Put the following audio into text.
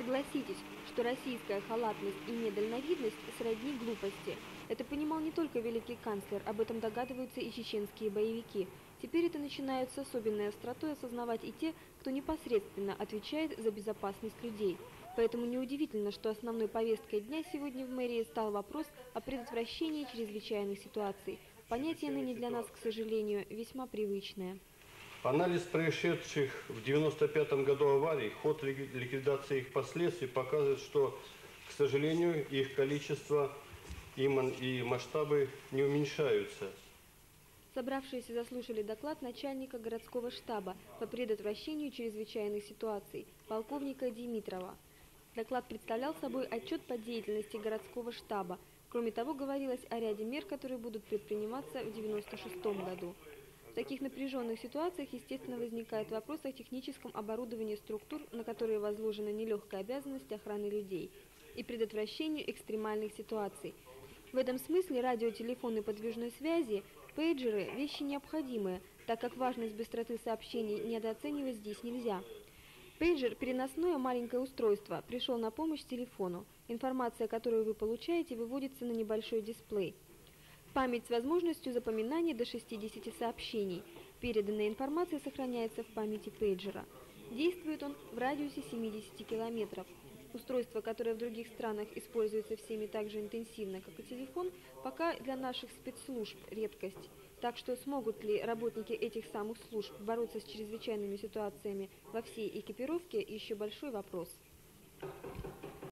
Согласитесь, что российская халатность и недальновидность сродни глупости. Это понимал не только великий канцлер, об этом догадываются и чеченские боевики. Теперь это начинают с особенной остротой осознавать и те, кто непосредственно отвечает за безопасность людей. Поэтому неудивительно, что основной повесткой дня сегодня в мэрии стал вопрос о предотвращении чрезвычайных ситуаций. Понятие ныне для нас, к сожалению, весьма привычное. Анализ происшедших в 1995 году аварий, ход ликви- ликвидации их последствий показывает, что, к сожалению, их количество и масштабы не уменьшаются. Собравшиеся заслушали доклад начальника городского штаба по предотвращению чрезвычайных ситуаций, полковника Димитрова. Доклад представлял собой отчет по деятельности городского штаба. Кроме того, говорилось о ряде мер, которые будут предприниматься в 1996 году. В таких напряженных ситуациях, естественно, возникает вопрос о техническом оборудовании структур, на которые возложена нелегкая обязанность охраны людей, и предотвращению экстремальных ситуаций. В этом смысле радиотелефон и подвижной связи, пейджеры – вещи необходимые, так как важность быстроты сообщений недооценивать здесь нельзя. Пейджер – переносное маленькое устройство, пришел на помощь телефону. Информация, которую вы получаете, выводится на небольшой дисплей. Память с возможностью запоминания до 60 сообщений. Переданная информация сохраняется в памяти пейджера. Действует он в радиусе 70 километров. Устройство, которое в других странах используется всеми так же интенсивно, как и телефон, пока для наших спецслужб редкость. Так что смогут ли работники этих самых служб бороться с чрезвычайными ситуациями во всей экипировке, еще большой вопрос.